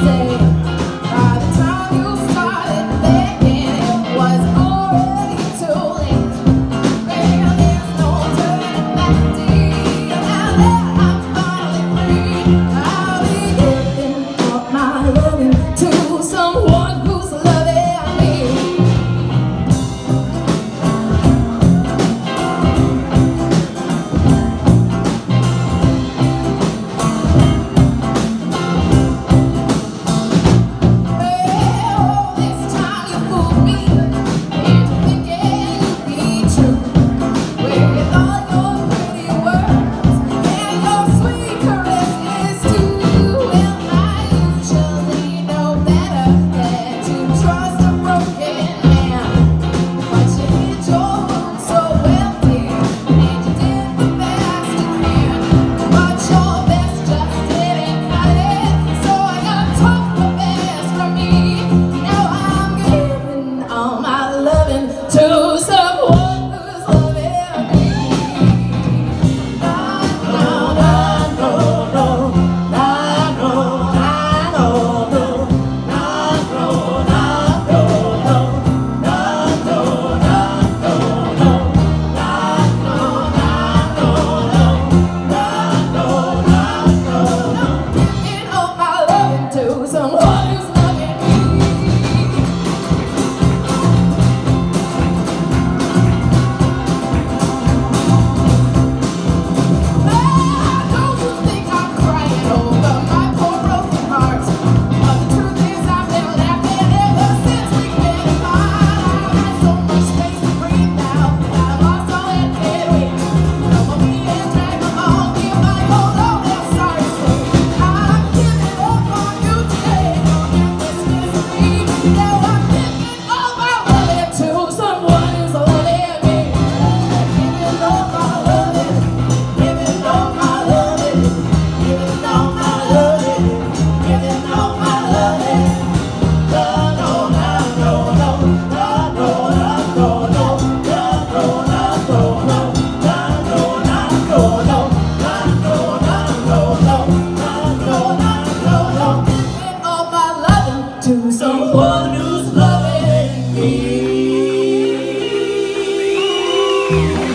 stay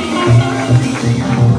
Música